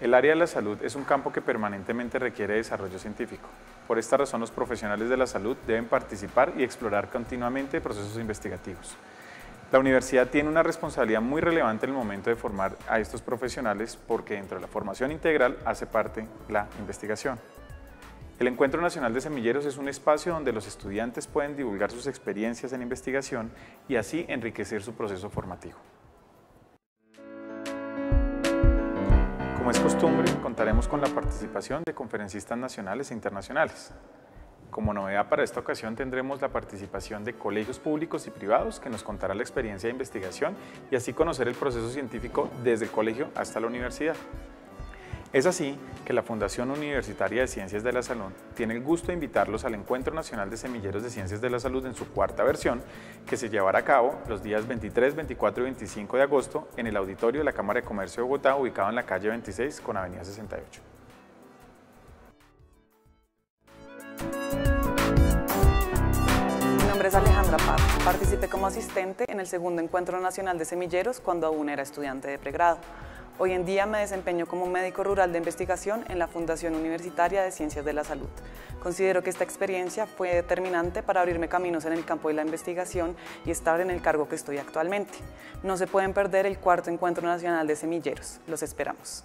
El área de la salud es un campo que permanentemente requiere desarrollo científico. Por esta razón, los profesionales de la salud deben participar y explorar continuamente procesos investigativos. La universidad tiene una responsabilidad muy relevante en el momento de formar a estos profesionales porque dentro de la formación integral hace parte la investigación. El Encuentro Nacional de Semilleros es un espacio donde los estudiantes pueden divulgar sus experiencias en investigación y así enriquecer su proceso formativo. Como es costumbre, contaremos con la participación de conferencistas nacionales e internacionales. Como novedad para esta ocasión tendremos la participación de colegios públicos y privados que nos contará la experiencia de investigación y así conocer el proceso científico desde el colegio hasta la universidad. Es así que la Fundación Universitaria de Ciencias de la Salud tiene el gusto de invitarlos al Encuentro Nacional de Semilleros de Ciencias de la Salud en su cuarta versión, que se llevará a cabo los días 23, 24 y 25 de agosto en el auditorio de la Cámara de Comercio de Bogotá, ubicado en la calle 26 con avenida 68. Nombre es Alejandra Paz. Participé como asistente en el segundo Encuentro Nacional de Semilleros cuando aún era estudiante de pregrado. Hoy en día me desempeño como médico rural de investigación en la Fundación Universitaria de Ciencias de la Salud. Considero que esta experiencia fue determinante para abrirme caminos en el campo de la investigación y estar en el cargo que estoy actualmente. No se pueden perder el cuarto Encuentro Nacional de Semilleros. Los esperamos.